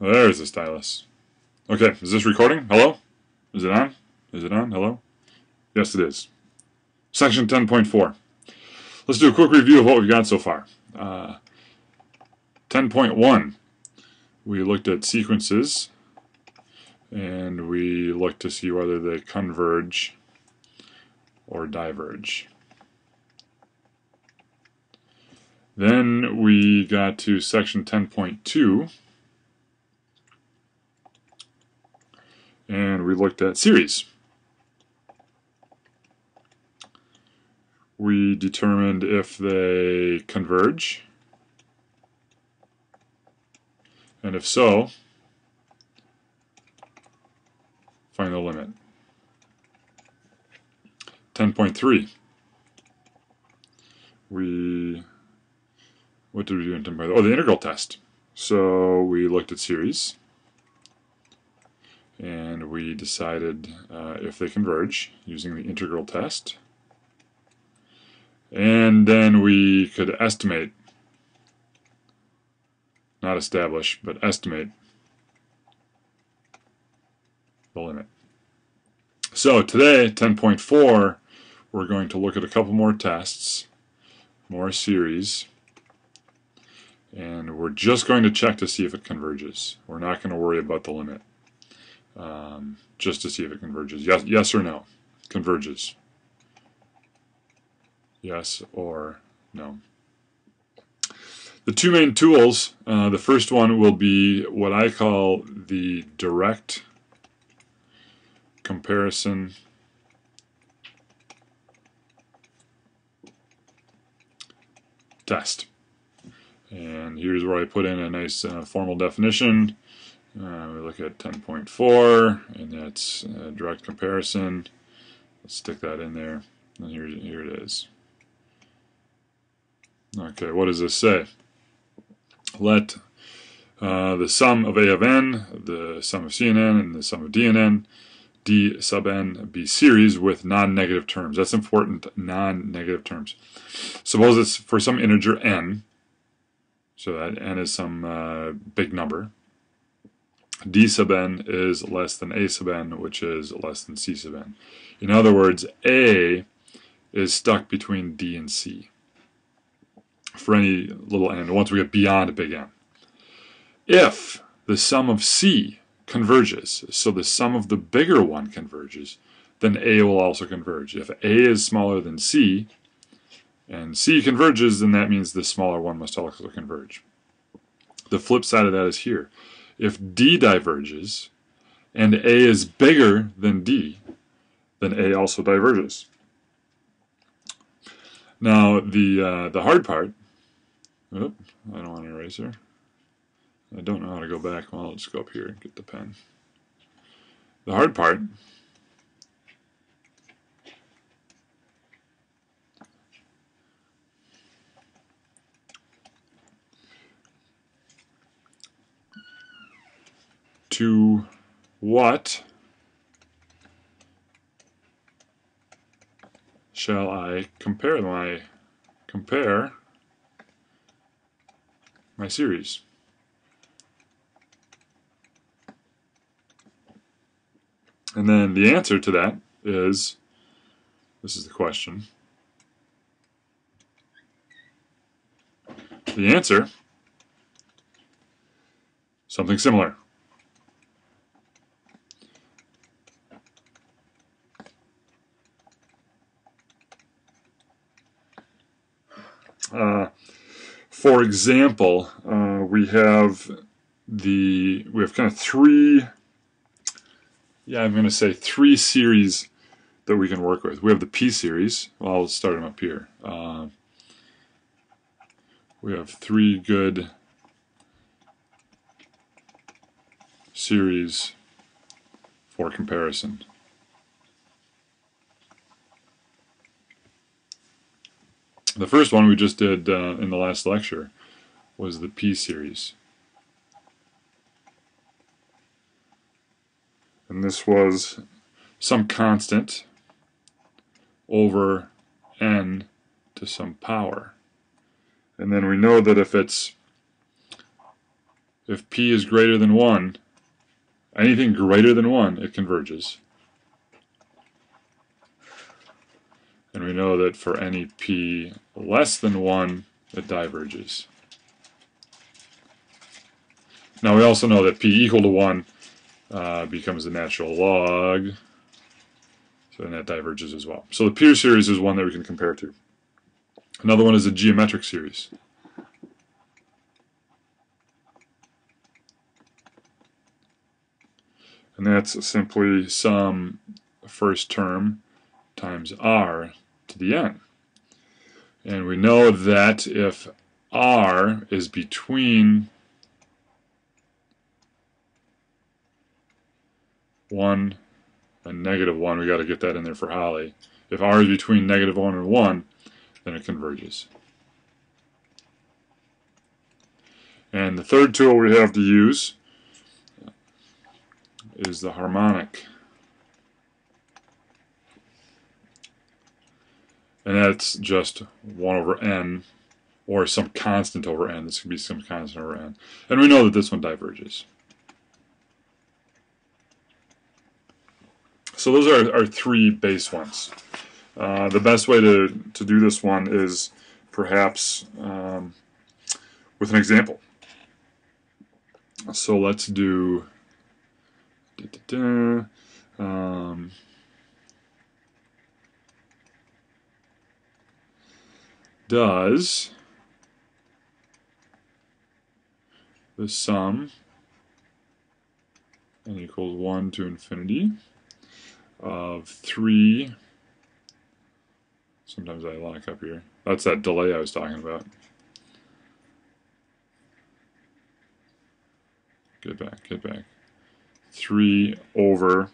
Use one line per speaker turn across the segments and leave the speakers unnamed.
There's the stylus. Okay, is this recording? Hello? Is it on? Is it on? Hello? Yes, it is. Section 10.4. Let's do a quick review of what we've got so far. Uh, 10.1, we looked at sequences and we looked to see whether they converge or diverge. Then we got to section 10.2 and we looked at series. We determined if they converge, and if so, find the limit. 10.3. We, what did we do in 10.3? Oh, the integral test. So we looked at series and we decided uh, if they converge using the integral test. And then we could estimate, not establish, but estimate the limit. So today, 10.4, we're going to look at a couple more tests, more series, and we're just going to check to see if it converges. We're not going to worry about the limit um, just to see if it converges. Yes, yes or no. Converges. Yes or no. The two main tools, uh, the first one will be what I call the direct comparison test. And here's where I put in a nice uh, formal definition. Uh, we look at 10.4, and that's a direct comparison. Let's stick that in there. And here, here it is. Okay, what does this say? Let uh, the sum of A of n, the sum of C and n, and the sum of D and n, D sub n be series with non-negative terms. That's important, non-negative terms. Suppose it's for some integer n, so that n is some uh, big number, d sub n is less than a sub n, which is less than c sub n. In other words, a is stuck between d and c for any little n, once we get beyond a big N. If the sum of c converges, so the sum of the bigger one converges, then a will also converge. If a is smaller than c, and c converges, then that means the smaller one must also converge. The flip side of that is here. If D diverges and A is bigger than D, then A also diverges. Now the uh, the hard part, I don't want an eraser. I don't know how to go back. Well, let's go up here and get the pen. The hard part to what shall I compare my compare my series? And then the answer to that is this is the question. The answer something similar. For example, uh, we have the we have kind of three. Yeah, I'm going to say three series that we can work with. We have the P series. Well, I'll start them up here. Uh, we have three good series for comparison. The first one we just did uh, in the last lecture was the P series. And this was some constant over n to some power. And then we know that if it's if p is greater than 1, anything greater than 1, it converges. And we know that for any p less than 1, it diverges. Now we also know that p equal to 1 uh, becomes the natural log, so then that diverges as well. So the P series is one that we can compare to. Another one is a geometric series. And that's simply some first term times r to the n. And we know that if r is between 1 and negative 1, we got to get that in there for Holly. If r is between negative 1 and 1, then it converges. And the third tool we have to use is the harmonic. And that's just 1 over n, or some constant over n. This could be some constant over n. And we know that this one diverges. So those are our three base ones. Uh, the best way to, to do this one is perhaps um, with an example. So let's do da, da, da, um, does the sum n equals 1 to infinity of 3 sometimes I lock up here. That's that delay I was talking about. Get back get back. 3 over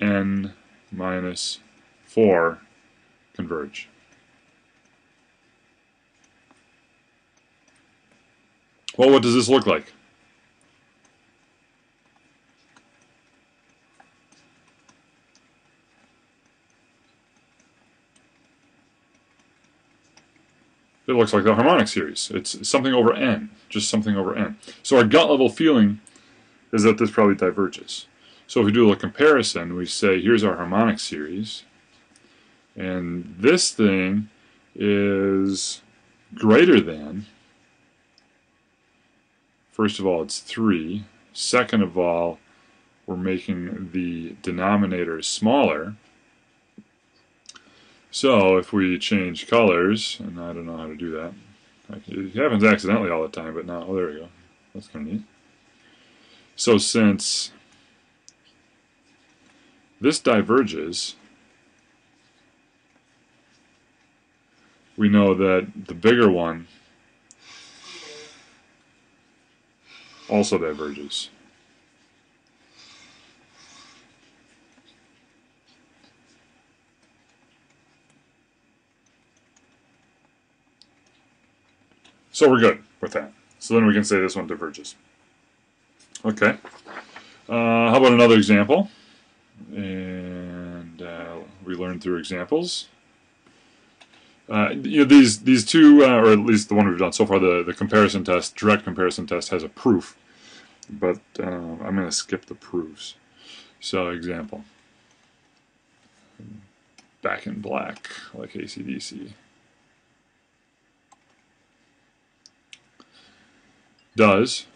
n minus 4 converge. Well, what does this look like? It looks like the harmonic series. It's something over n, just something over n. So our gut level feeling is that this probably diverges. So if we do a comparison, we say here's our harmonic series, and this thing is greater than, first of all, it's 3. Second of all, we're making the denominator smaller. So if we change colors, and I don't know how to do that. It happens accidentally all the time, but now, oh, there we go. That's kind of neat. So since this diverges, we know that the bigger one also diverges. So we're good with that. So then we can say this one diverges. Okay. Uh, how about another example? And uh, we learn through examples. Uh, you know, these these two, uh, or at least the one we've done so far, the, the comparison test, direct comparison test, has a proof. But uh, I'm going to skip the proofs. So, example. Back in black, like AC/DC. does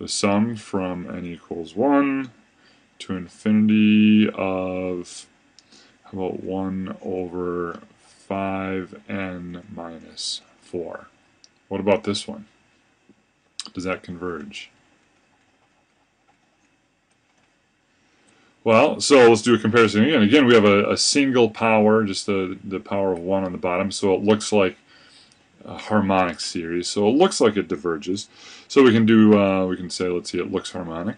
the sum from n equals 1 to infinity of how about 1 over 5n minus 4. What about this one? Does that converge? Well, so let's do a comparison again. Again, we have a, a single power, just the, the power of 1 on the bottom, so it looks like a harmonic series. So it looks like it diverges. So we can do, uh, we can say, let's see, it looks harmonic.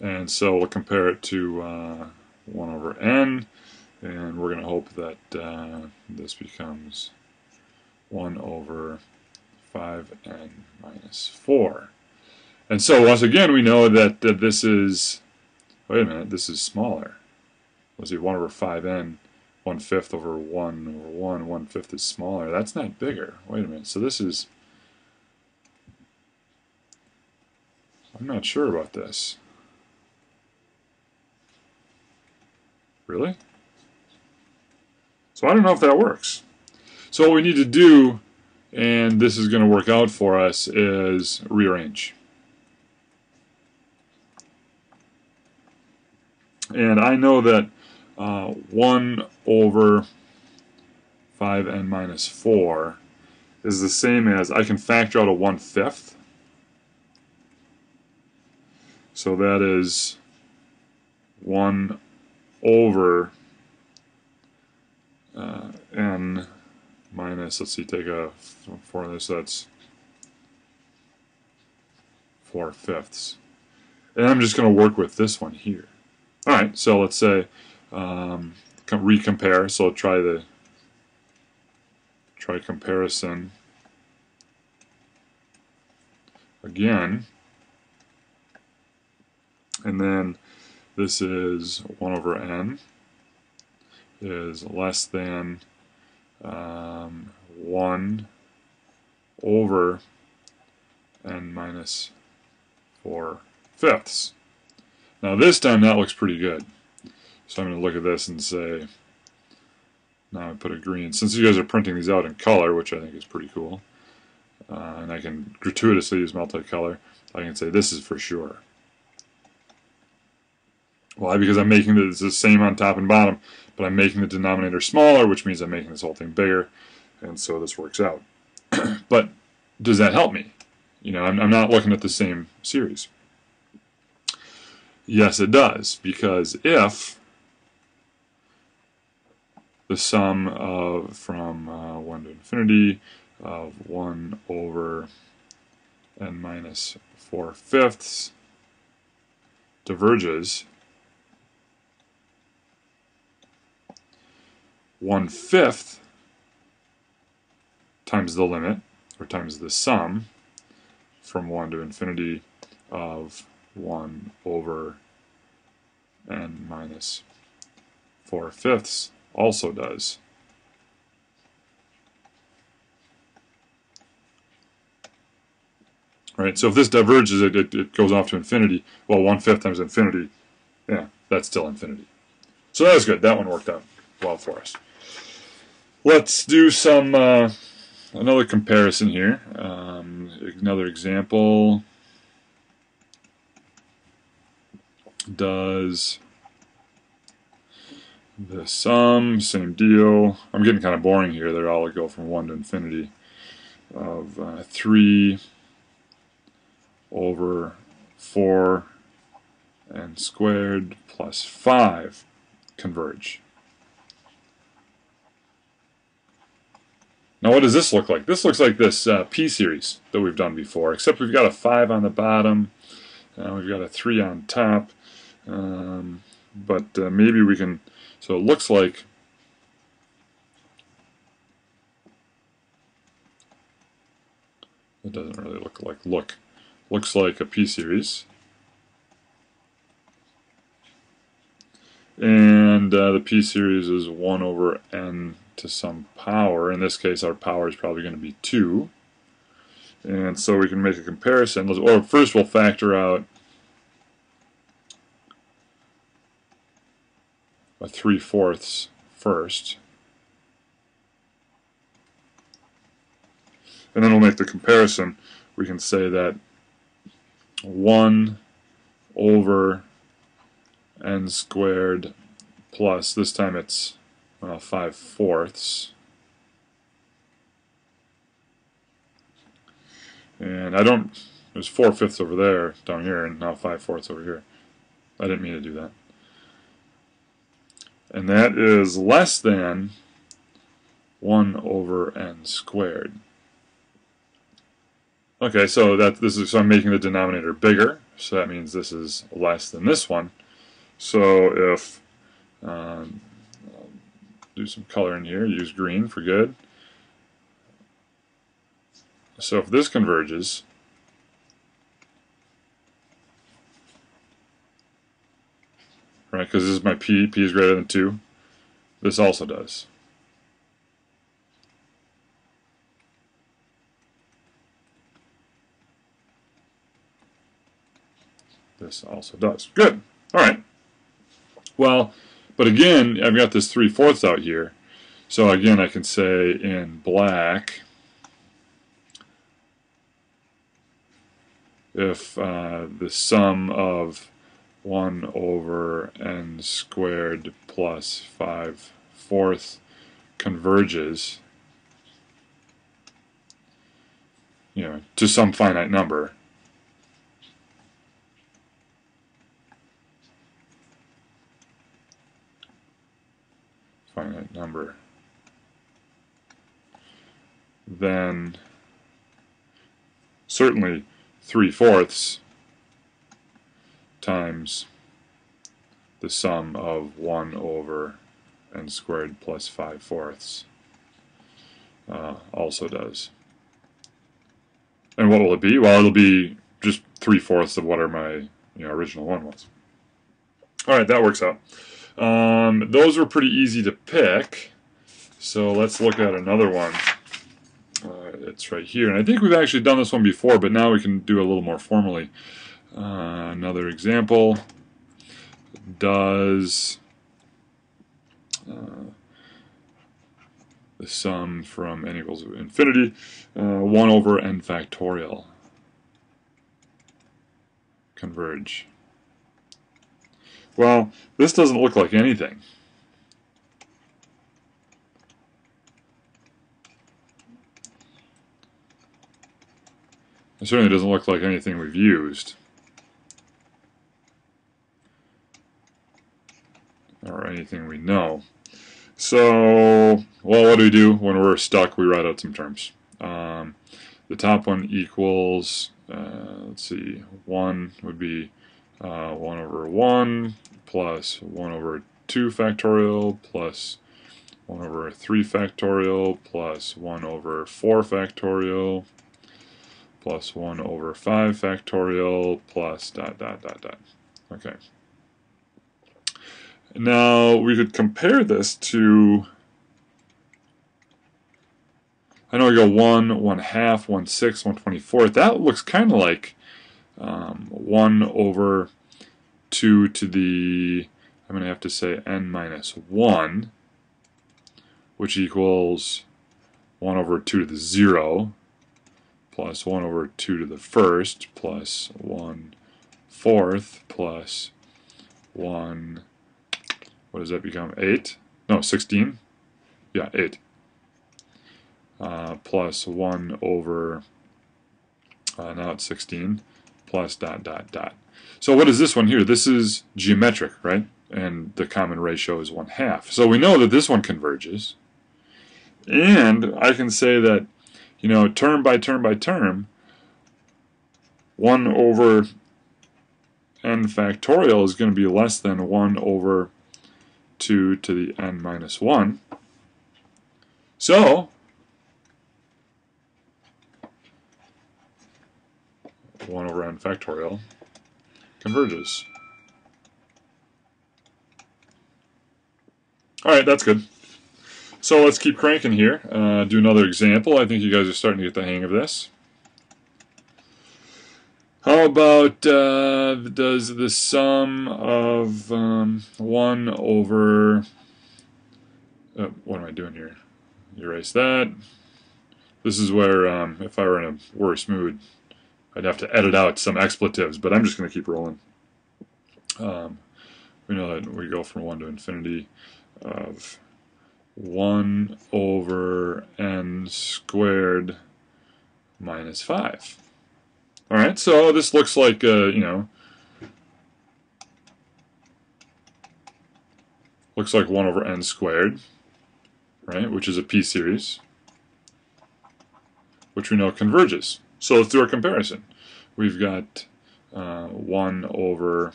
And so we'll compare it to uh, 1 over n, and we're going to hope that uh, this becomes 1 over 5n minus 4. And so once again we know that, that this is, wait a minute, this is smaller. let's see, 1 over 5n, 1 fifth over 1 over 1, 1 fifth is smaller. That's not bigger. Wait a minute. So this is, I'm not sure about this. Really? So I don't know if that works. So what we need to do, and this is going to work out for us, is rearrange. And I know that uh, 1 over 5n minus 4 is the same as, I can factor out a 1 fifth. So that is 1 over uh, n minus, let's see, take a 4 of this, that's 4 fifths. And I'm just going to work with this one here. Alright, so let's say um, recompare, so I'll try the try comparison again. And then this is 1 over n is less than um, 1 over n minus 4 fifths. Now this time that looks pretty good. So I'm going to look at this and say, now I put a green. Since you guys are printing these out in color, which I think is pretty cool, uh, and I can gratuitously use multicolor, I can say this is for sure. Why? Because I'm making this the same on top and bottom, but I'm making the denominator smaller, which means I'm making this whole thing bigger, and so this works out. but does that help me? You know, I'm, I'm not looking at the same series. Yes, it does, because if the sum of from uh, 1 to infinity of 1 over n minus 4 fifths diverges 1 fifth times the limit, or times the sum, from 1 to infinity of 1 over n minus 4 fifths also does. Right, so if this diverges, it, it, it goes off to infinity. Well, 1 fifth times infinity, yeah, that's still infinity. So that was good. That one worked out well for us. Let's do some uh, another comparison here. Um, another example. does the sum, same deal. I'm getting kind of boring here. They're all go from 1 to infinity of uh, 3 over 4 n squared plus 5 converge. Now what does this look like? This looks like this uh, p-series that we've done before, except we've got a 5 on the bottom, uh, we've got a 3 on top, um, but uh, maybe we can, so it looks like it doesn't really look like, look, looks like a p-series. And uh, the p-series is 1 over n to some power. In this case, our power is probably going to be 2. And so we can make a comparison. Or first we'll factor out a 3 fourths first. And then we'll make the comparison. We can say that 1 over n squared plus, this time it's well, 5 fourths. And I don't, there's 4 fifths over there, down here, and now 5 fourths over here. I didn't mean to do that and that is less than 1 over n squared. Okay, so that this is so I'm making the denominator bigger, so that means this is less than this one. So if um, do some color in here, use green for good. So if this converges, right? Because this is my p, p is greater than 2. This also does. This also does. Good. All right. Well, but again, I've got this 3 fourths out here. So again, I can say in black, if uh, the sum of 1 over n squared plus 5 fourths converges you know, to some finite number, finite number, then certainly 3 fourths times the sum of 1 over n squared plus 5 fourths uh, also does. And what will it be? Well, it'll be just 3 fourths of whatever my you know, original one was. Alright, that works out. Um, those were pretty easy to pick. So let's look at another one. Uh, it's right here. And I think we've actually done this one before, but now we can do a little more formally. Uh, another example. Does uh, the sum from n equals infinity uh, 1 over n factorial converge? Well, this doesn't look like anything. It certainly doesn't look like anything we've used. Or anything we know. So, well, what do we do when we're stuck? We write out some terms. Um, the top one equals, uh, let's see, 1 would be uh, 1 over 1 plus 1 over 2 factorial plus 1 over 3 factorial plus 1 over 4 factorial plus 1 over 5 factorial plus dot dot dot dot. Okay. Now we could compare this to I know we go 1, 1 half, 1 6, 1 24th. That looks kind of like um, 1 over 2 to the, I'm going to have to say n minus 1, which equals 1 over 2 to the 0, plus 1 over 2 to the first, plus 1 fourth, plus 1, what does that become, 8? No, 16? Yeah, 8. Uh, plus 1 over, uh, now it's 16, plus dot dot dot. So what is this one here? This is geometric, right? And the common ratio is 1 half. So we know that this one converges. And I can say that, you know, term by term by term, 1 over n factorial is going to be less than 1 over 2 to the n minus 1. So, 1 over n factorial converges. Alright, that's good. So let's keep cranking here. Uh, do another example. I think you guys are starting to get the hang of this. How about uh, does the sum of um, 1 over... Uh, what am I doing here? Erase that. This is where, um, if I were in a worse mood, I'd have to edit out some expletives, but I'm just going to keep rolling. Um, we know that we go from 1 to infinity of 1 over n squared minus 5. Alright, so this looks like, uh, you know, looks like 1 over n squared, right, which is a p-series, which we know converges. So let's do our comparison. We've got uh, 1 over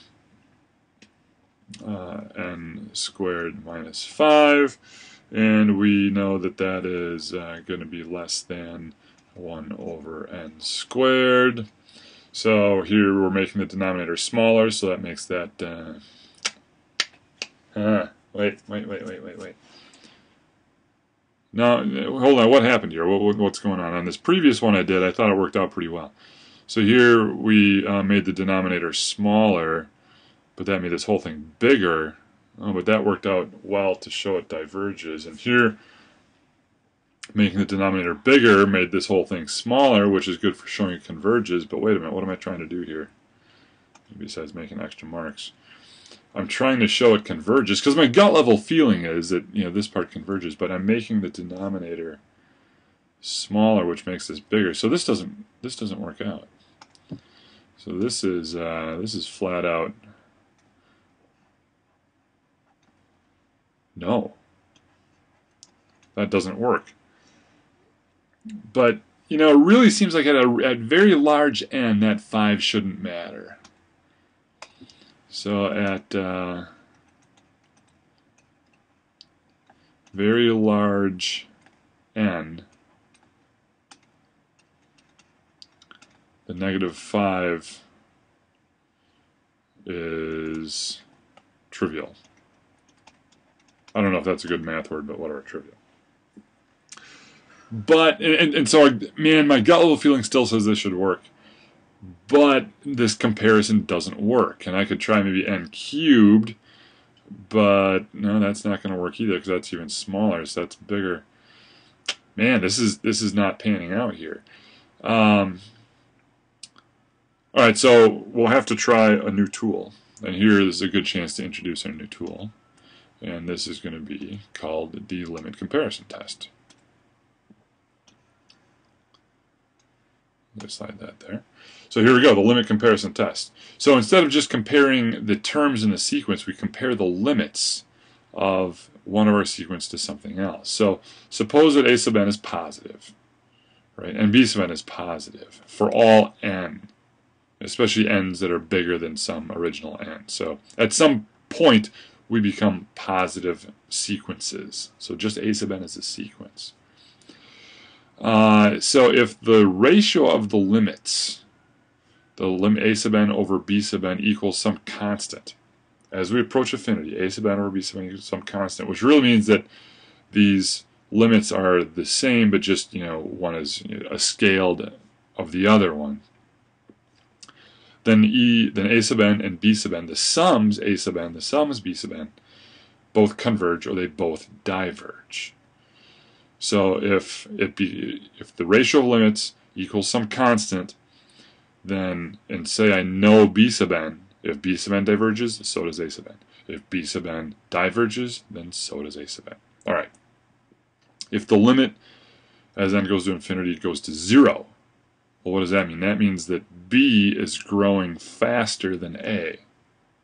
uh, n squared minus 5, and we know that that is uh, going to be less than 1 over n squared. So here we're making the denominator smaller, so that makes that uh, Uh, wait, wait, wait, wait, wait, wait. No, hold on. What happened here? What, what's going on? On this previous one I did, I thought it worked out pretty well. So here we uh, made the denominator smaller, but that made this whole thing bigger. Oh, but that worked out well to show it diverges. And here, making the denominator bigger made this whole thing smaller, which is good for showing it converges. But wait a minute, what am I trying to do here? Besides making extra marks. I'm trying to show it converges because my gut level feeling is that you know this part converges, but I'm making the denominator smaller, which makes this bigger. So this doesn't this doesn't work out. So this is uh, this is flat out no. That doesn't work. But you know, it really seems like at a at very large n that five shouldn't matter. So at uh, very large n, the negative 5 is trivial. I don't know if that's a good math word, but whatever, trivial. But, and, and so, I, man, my gut level feeling still says this should work but this comparison doesn't work. And I could try maybe n cubed, but no, that's not going to work either because that's even smaller, so that's bigger. Man, this is this is not panning out here. Um, all right, so we'll have to try a new tool. And here is a good chance to introduce our new tool. And this is going to be called the limit comparison test. Just slide that there. So here we go, the limit comparison test. So instead of just comparing the terms in the sequence, we compare the limits of one of our sequence to something else. So suppose that a sub n is positive, right, and b sub n is positive for all n, especially n's that are bigger than some original n. So at some point, we become positive sequences. So just a sub n is a sequence. Uh, so if the ratio of the limits, the limit a sub n over b sub n equals some constant, as we approach infinity, a sub n over b sub n equals some constant, which really means that these limits are the same, but just, you know, one is a scaled of the other one. Then e, then a sub n and b sub n, the sums a sub n, the sums b sub n, both converge or they both diverge. So if it be if the ratio of limits equals some constant, then and say I know b sub n, if b sub n diverges, so does a sub n. If b sub n diverges, then so does a sub n. All right. If the limit as n goes to infinity goes to zero, well, what does that mean? That means that b is growing faster than a.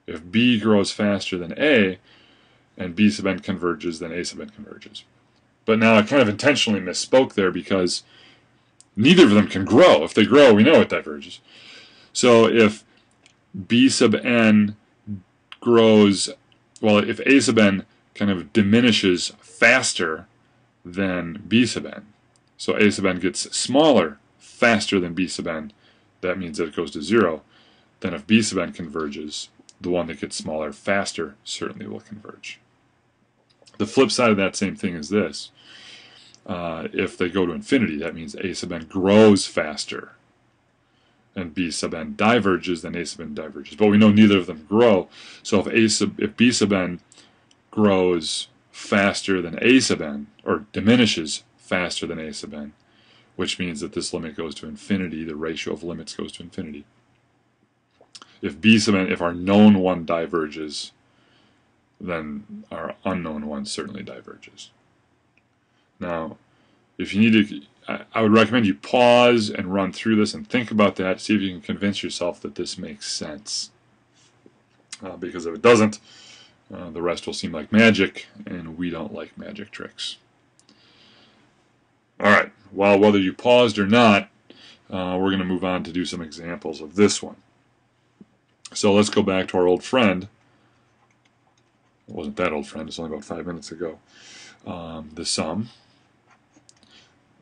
If b grows faster than a, and b sub n converges, then a sub n converges. But now I kind of intentionally misspoke there because neither of them can grow. If they grow, we know it diverges. So if b sub n grows, well, if a sub n kind of diminishes faster than b sub n, so a sub n gets smaller faster than b sub n, that means that it goes to zero. Then if b sub n converges, the one that gets smaller faster certainly will converge. The flip side of that same thing is this. Uh, if they go to infinity, that means a sub n grows faster and b sub n diverges, then a sub n diverges. But we know neither of them grow. So if a sub if b sub n grows faster than a sub n, or diminishes faster than a sub n, which means that this limit goes to infinity, the ratio of limits goes to infinity. If b sub n, if our known one diverges, then our unknown one certainly diverges. Now, if you need to, I would recommend you pause and run through this and think about that, see if you can convince yourself that this makes sense. Uh, because if it doesn't, uh, the rest will seem like magic, and we don't like magic tricks. Alright, well, whether you paused or not, uh, we're going to move on to do some examples of this one. So let's go back to our old friend, it wasn't that old friend, it's only about five minutes ago. Um, the sum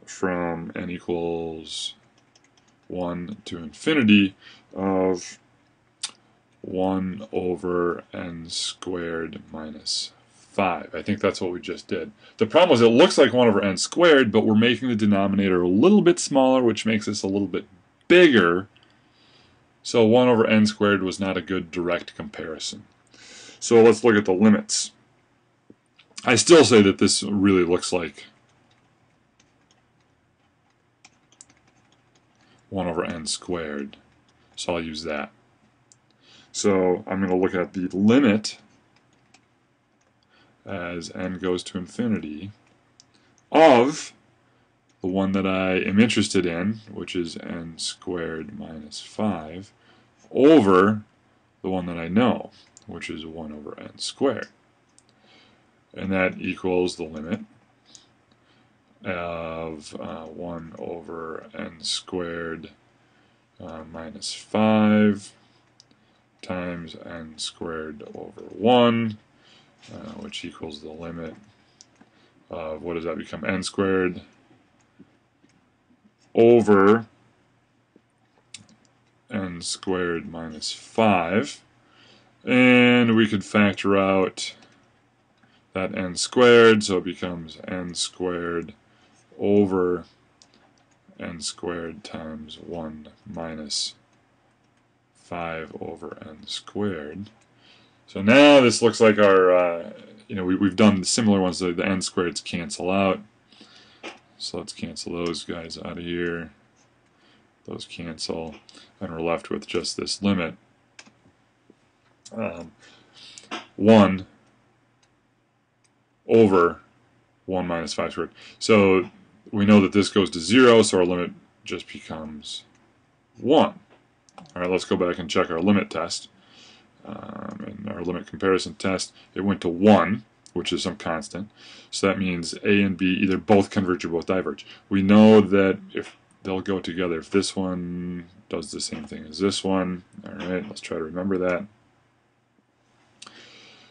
from n equals 1 to infinity of 1 over n squared minus 5. I think that's what we just did. The problem is it looks like 1 over n squared, but we're making the denominator a little bit smaller, which makes this a little bit bigger. So 1 over n squared was not a good direct comparison. So let's look at the limits. I still say that this really looks like 1 over n squared. So I'll use that. So I'm going to look at the limit as n goes to infinity of the one that I am interested in, which is n squared minus 5, over the one that I know, which is 1 over n squared. And that equals the limit of uh, 1 over n squared uh, minus 5 times n squared over 1, uh, which equals the limit of, what does that become, n squared over n squared minus 5. And we could factor out that n squared, so it becomes n squared over n squared times 1 minus 5 over n squared. So now this looks like our, uh, you know, we, we've done similar ones, so the n squareds cancel out. So let's cancel those guys out of here. Those cancel, and we're left with just this limit. Um, 1 over 1 minus 5 squared. So we know that this goes to 0, so our limit just becomes 1. All right, let's go back and check our limit test. Um, in our limit comparison test, it went to 1, which is some constant. So that means A and B either both converge or both diverge. We know that if they'll go together, if this one does the same thing as this one, all right, let's try to remember that.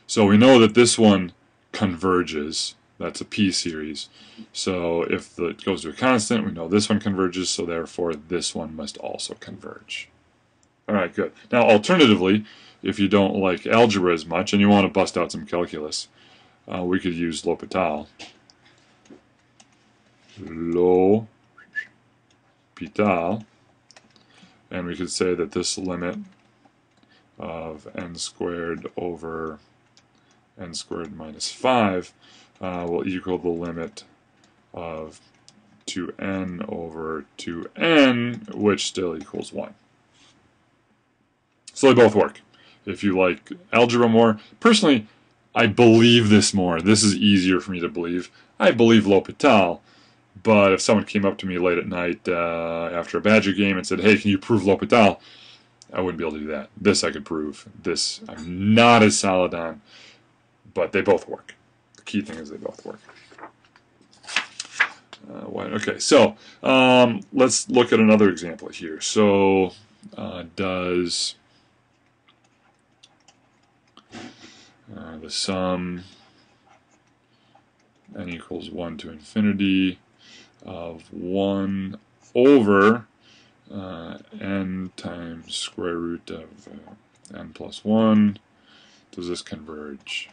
So we know that this one converges. That's a p-series. So if it goes to a constant, we know this one converges, so therefore this one must also converge. All right, good. Now, alternatively, if you don't like algebra as much and you want to bust out some calculus, uh, we could use L'Hopital. L'Hopital. And we could say that this limit of n squared over n squared minus 5 uh, will equal the limit of 2n over 2n, which still equals 1. So they both work. If you like algebra more, personally, I believe this more. This is easier for me to believe. I believe L'Hopital, but if someone came up to me late at night uh, after a Badger game and said, hey, can you prove L'Hopital? I wouldn't be able to do that. This I could prove. This I'm not as solid on, but they both work. Key thing is they both work. Uh, okay, so um, let's look at another example here. So uh, does Uh, the sum n equals 1 to infinity of 1 over uh, n times square root of uh, n plus 1. Does this converge?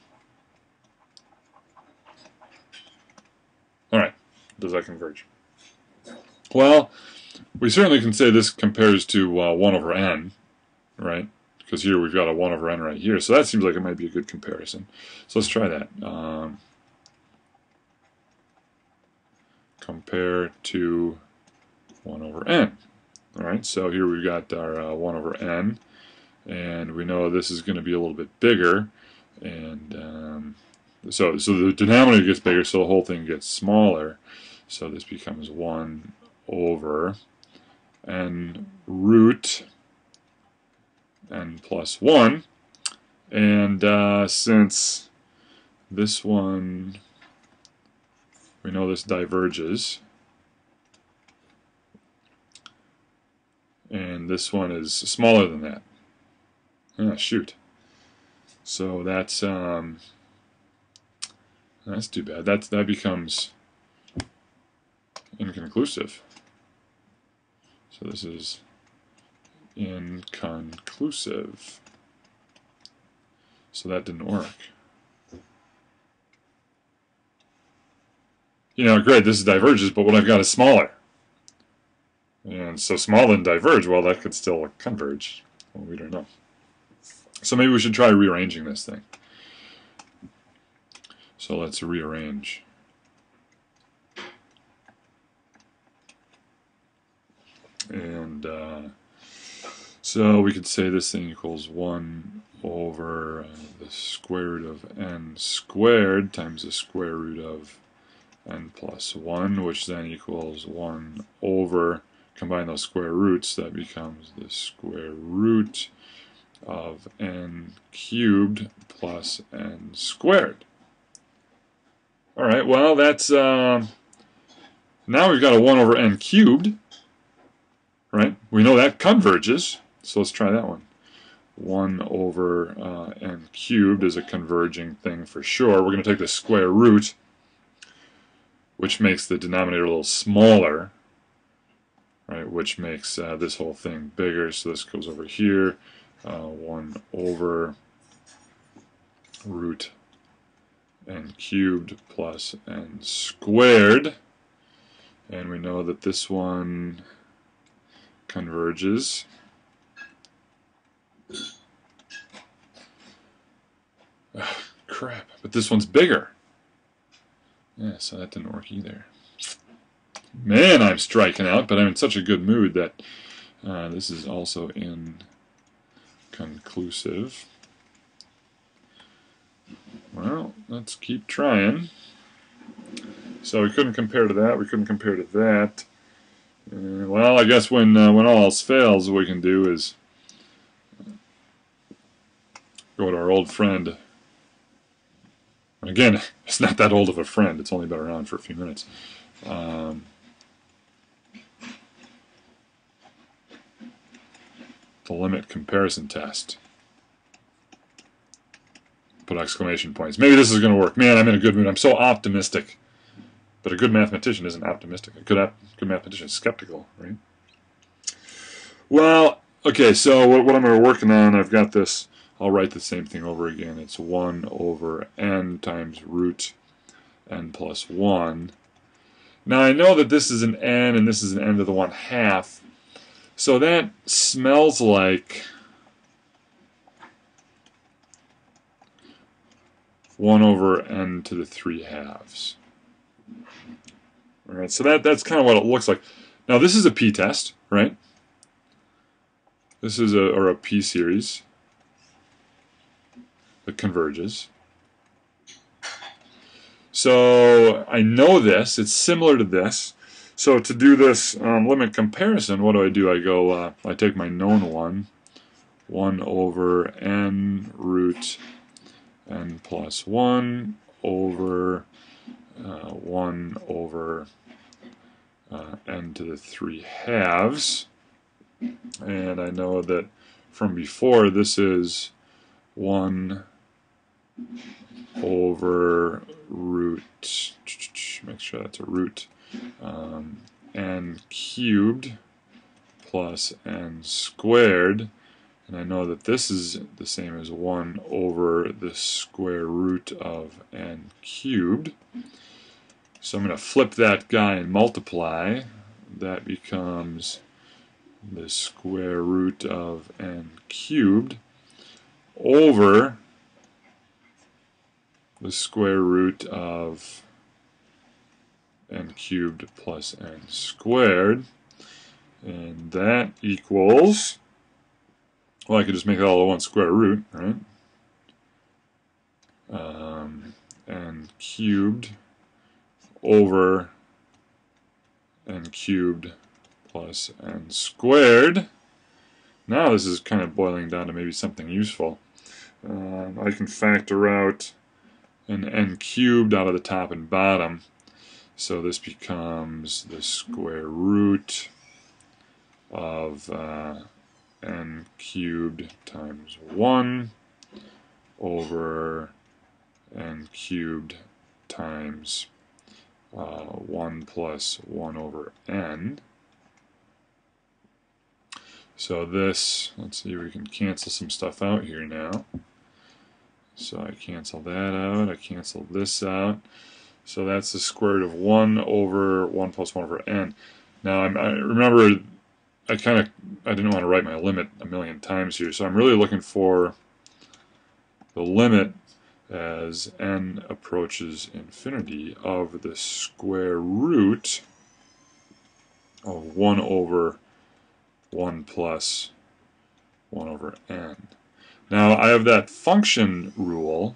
Does that converge? Well, we certainly can say this compares to uh, 1 over n, right? because here we've got a 1 over n right here. So that seems like it might be a good comparison. So let's try that. Um, compare to 1 over n. All right, so here we've got our uh, 1 over n, and we know this is going to be a little bit bigger, and um, so so the denominator gets bigger, so the whole thing gets smaller. So this becomes 1 over n root n plus 1. And uh, since this one, we know this diverges, and this one is smaller than that. Ah, shoot. So that's um, that's too bad. That that becomes inconclusive. So this is inconclusive. So that didn't work. You know, great, this diverges, but what I've got is smaller. And so small and diverge, well, that could still converge. Well, we don't know. So maybe we should try rearranging this thing. So let's rearrange. And uh, so we could say this thing equals 1 over uh, the square root of n squared times the square root of n plus 1, which then equals 1 over, combine those square roots, that becomes the square root of n cubed plus n squared. All right, well, that's, uh, now we've got a 1 over n cubed, right? We know that converges, so let's try that one. 1 over uh, n cubed is a converging thing for sure. We're going to take the square root, which makes the denominator a little smaller, right? Which makes uh, this whole thing bigger. So this goes over here. Uh, 1 over root n cubed plus n squared. And we know that this one converges. Crap, but this one's bigger. Yeah, so that didn't work either. Man, I'm striking out, but I'm in such a good mood that uh, this is also inconclusive. Well, let's keep trying. So we couldn't compare to that, we couldn't compare to that. Uh, well, I guess when uh, when all else fails, what we can do is go to our old friend. Again, it's not that old of a friend. It's only been around for a few minutes. Um, the limit comparison test. Put exclamation points. Maybe this is going to work. Man, I'm in a good mood. I'm so optimistic. But a good mathematician isn't optimistic. A good, good mathematician is skeptical, right? Well, okay, so what, what I'm working on, I've got this, I'll write the same thing over again. It's 1 over n times root n plus 1. Now I know that this is an n and this is an n to the 1 half, so that smells like 1 over n to the 3 halves. All right, so that, that's kind of what it looks like. Now this is a p-test, right? This is a, or a p-series that converges. So I know this, it's similar to this. So to do this um, limit comparison, what do I do? I go, uh, I take my known one, 1 over n root n plus 1 over uh, 1 over uh, n to the 3 halves. And I know that from before this is 1 over root, make sure that's a root, um, n cubed plus n squared. And I know that this is the same as 1 over the square root of n cubed. So I'm going to flip that guy and multiply. That becomes the square root of n cubed over the square root of n cubed plus n squared. And that equals, well, I could just make it all the one square root, right? Um, n cubed over n cubed plus n squared. Now this is kind of boiling down to maybe something useful. Um, I can factor out an n cubed out of the top and bottom. So this becomes the square root of uh, n cubed times 1 over n cubed times uh, 1 plus 1 over n. So this, let's see, we can cancel some stuff out here now. So I cancel that out. I cancel this out. So that's the square root of 1 over 1 plus 1 over n. Now, I'm, i remember I kind of I didn't want to write my limit a million times here, so I'm really looking for the limit as n approaches infinity of the square root of 1 over 1 plus 1 over n. Now I have that function rule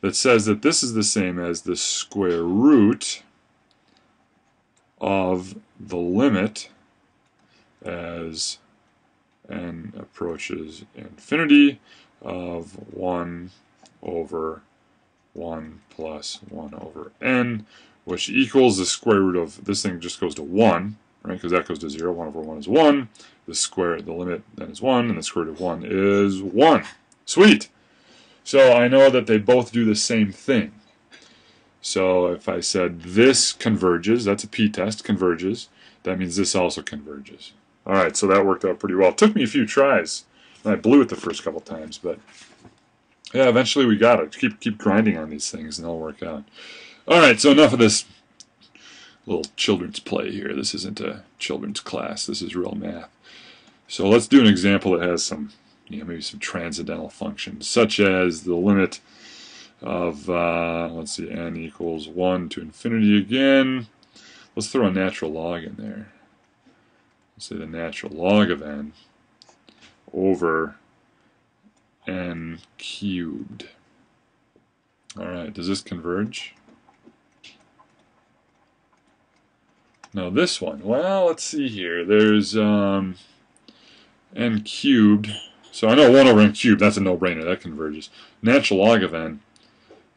that says that this is the same as the square root of the limit as n approaches infinity of 1 over 1 plus 1 over n, which equals the square root of, this thing just goes to 1, right, because that goes to 0, 1 over 1 is 1, the square, the limit then is 1, and the square root of 1 is 1. Sweet! So I know that they both do the same thing. So if I said this converges, that's a p-test, converges, that means this also converges. Alright, so that worked out pretty well. It took me a few tries. I blew it the first couple times, but yeah, eventually we got it. Keep keep grinding on these things and they'll work out. Alright, so enough of this little children's play here. This isn't a children's class. This is real math. So let's do an example that has some, you know, maybe some transcendental functions, such as the limit of, uh, let's see, n equals 1 to infinity again. Let's throw a natural log in there. Let's say the natural log of n over n cubed. Alright, does this converge? Now this one, well, let's see here. There's um, n cubed. So I know 1 over n cubed, that's a no-brainer, that converges. Natural log of n.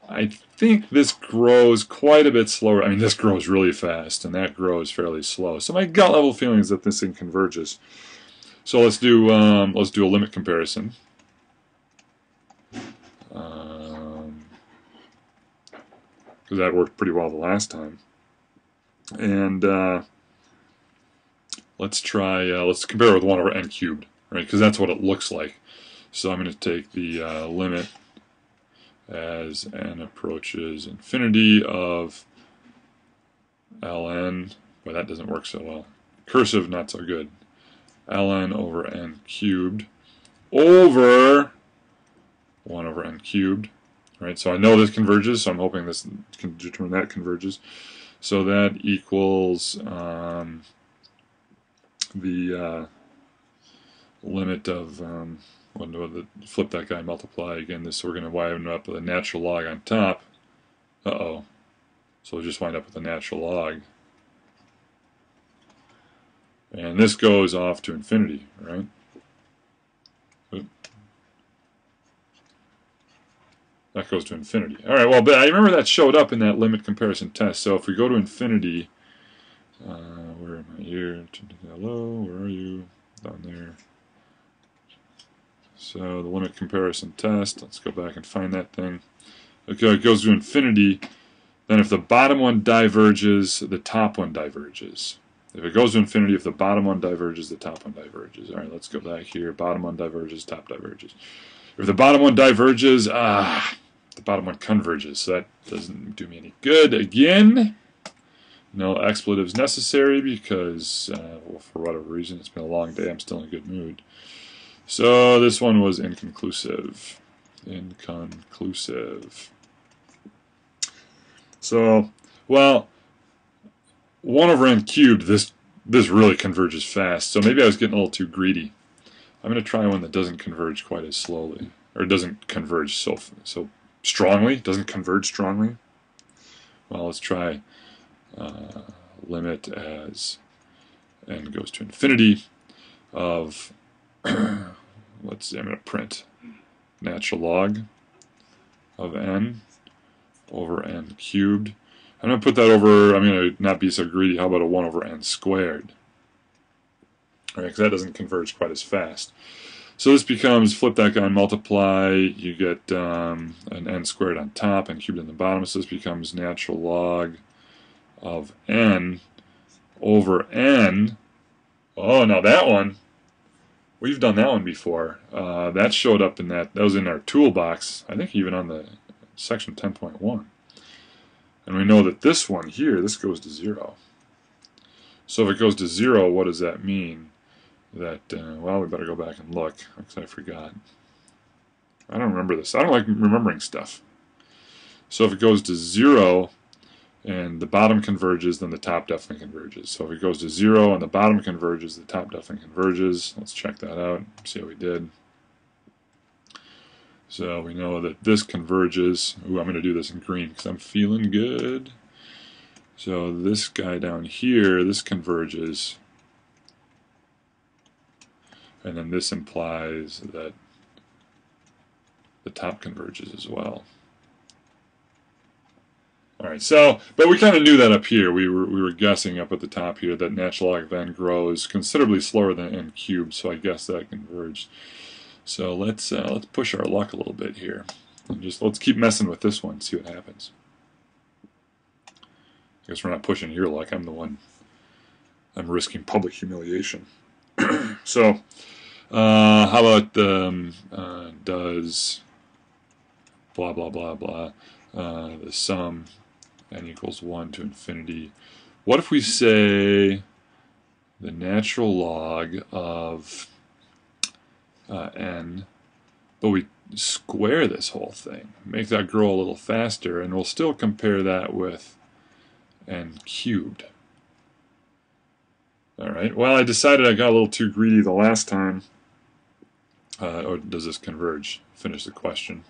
I think this grows quite a bit slower. I mean, this grows really fast, and that grows fairly slow. So my gut level feeling is that this thing converges. So let's do um, let's do a limit comparison. Because that worked pretty well the last time. And uh, let's try, uh, let's compare it with 1 over n cubed, right? Because that's what it looks like. So I'm going to take the uh, limit as n approaches infinity of ln, but that doesn't work so well. Cursive, not so good. ln over n cubed over 1 over n cubed. Right, so I know this converges, so I'm hoping this can determine that converges. So that equals um, the uh, limit of, um, well, no, flip that guy, multiply again. This we're going to wind up with a natural log on top. Uh-oh. So we'll just wind up with a natural log. And this goes off to infinity, right? That goes to infinity. All right, well, but I remember that showed up in that limit comparison test. So if we go to infinity, uh, where am I here? Hello, where are you? Down there. So the limit comparison test, let's go back and find that thing. Okay, it goes to infinity. Then if the bottom one diverges, the top one diverges. If it goes to infinity, if the bottom one diverges, the top one diverges. All right, let's go back here. Bottom one diverges, top diverges. If the bottom one diverges, ah, the bottom one converges, so that doesn't do me any good. Again, no expletives necessary because, uh, well, for whatever reason, it's been a long day. I'm still in a good mood. So this one was inconclusive. Inconclusive. So, well, 1 over n cubed, this, this really converges fast. So maybe I was getting a little too greedy. I'm going to try one that doesn't converge quite as slowly, or doesn't converge so so strongly, doesn't converge strongly. Well, let's try uh, limit as n goes to infinity of, let's see, I'm going to print natural log of n over n cubed. I'm going to put that over, I'm going to not be so greedy, how about a 1 over n squared? All right, because that doesn't converge quite as fast. So this becomes flip that guy and multiply. You get um, an n squared on top and cubed on the bottom. So this becomes natural log of n over n. Oh, now that one, we've done that one before. Uh, that showed up in that, that was in our toolbox, I think even on the section 10.1. And we know that this one here, this goes to 0. So if it goes to 0, what does that mean? That, uh, well, we better go back and look, because I forgot. I don't remember this. I don't like remembering stuff. So if it goes to 0 and the bottom converges, then the top definitely converges. So if it goes to 0 and the bottom converges, the top definitely converges. Let's check that out, see how we did. So we know that this converges. Ooh, I'm going to do this in green because I'm feeling good. So this guy down here, this converges. And then this implies that the top converges as well. All right, so, but we kind of knew that up here. We were, we were guessing up at the top here that natural log of n grows considerably slower than n cubed, so I guess that converged. So let's, uh, let's push our luck a little bit here. And just let's keep messing with this one, see what happens. I guess we're not pushing your luck. I'm the one. I'm risking public humiliation. so, uh, how about um, uh, does blah blah blah blah uh, the sum n equals 1 to infinity. What if we say the natural log of uh, n, but we square this whole thing, make that grow a little faster, and we'll still compare that with n cubed. Alright, well I decided I got a little too greedy the last time. Uh, or does this converge? Finish the question.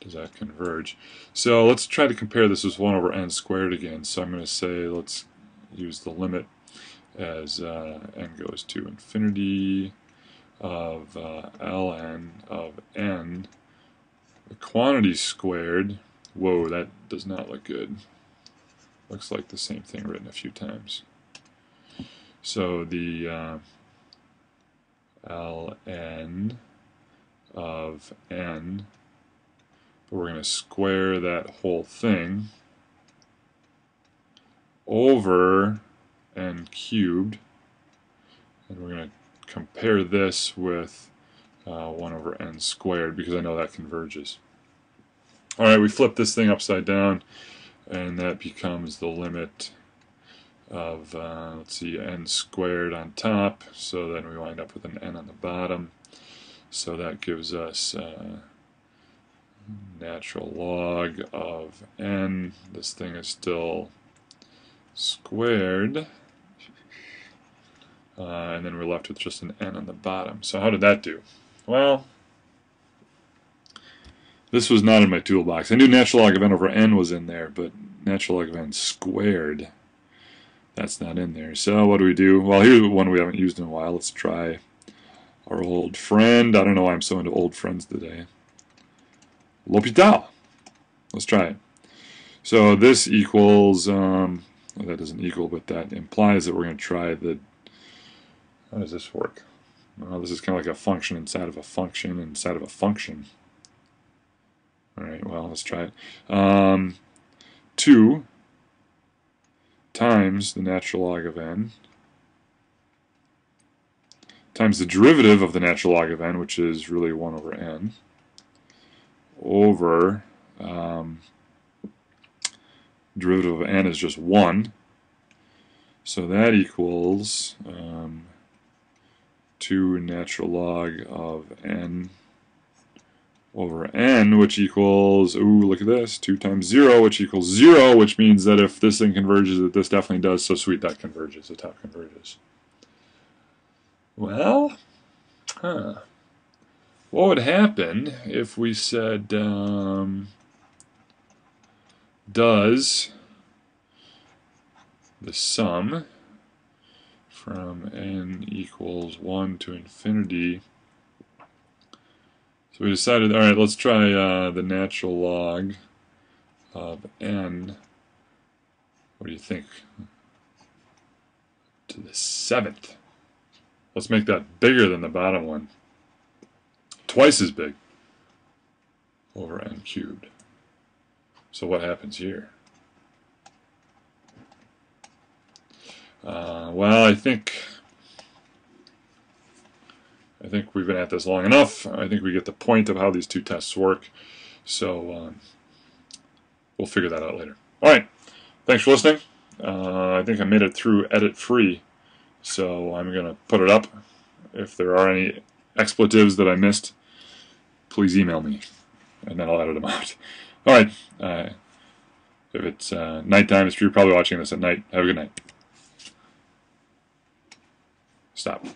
Does that converge? So let's try to compare this with 1 over n squared again. So I'm going to say let's use the limit as uh, n goes to infinity of uh, ln of n. The quantity squared, whoa, that does not look good. Looks like the same thing written a few times. So the uh, ln of n But we're going to square that whole thing over n cubed. And we're going to compare this with uh, 1 over n squared because I know that converges. Alright, we flip this thing upside down and that becomes the limit of, uh, let's see, n squared on top. So then we wind up with an n on the bottom. So that gives us uh, natural log of n. This thing is still squared. Uh, and then we're left with just an n on the bottom. So how did that do? Well, this was not in my toolbox. I knew natural log of n over n was in there, but natural log of n squared, that's not in there. So what do we do? Well, here's one we haven't used in a while. Let's try our old friend. I don't know why I'm so into old friends today. L'Hopital. Let's try it. So this equals, um, well, that doesn't equal, but that implies that we're going to try the, how does this work? Well, this is kind of like a function inside of a function inside of a function. All right, well, let's try it. Um, 2 times the natural log of n times the derivative of the natural log of n, which is really 1 over n, over um, derivative of n is just 1. So that equals um, 2 natural log of n over n, which equals, ooh, look at this, 2 times 0, which equals 0, which means that if this thing converges, that this definitely does, so sweet, that converges, the top converges. Well, huh. What would happen if we said, um, does the sum from n equals 1 to infinity. We decided, all right, let's try uh, the natural log of n. What do you think? To the seventh. Let's make that bigger than the bottom one twice as big over n cubed. So what happens here? Uh, well, I think I think we've been at this long enough. I think we get the point of how these two tests work. So um, we'll figure that out later. All right. Thanks for listening. Uh, I think I made it through edit free. So I'm going to put it up. If there are any expletives that I missed, please email me, and then I'll edit them out. All right. Uh, if it's uh, nighttime, if you're probably watching this at night, have a good night. Stop.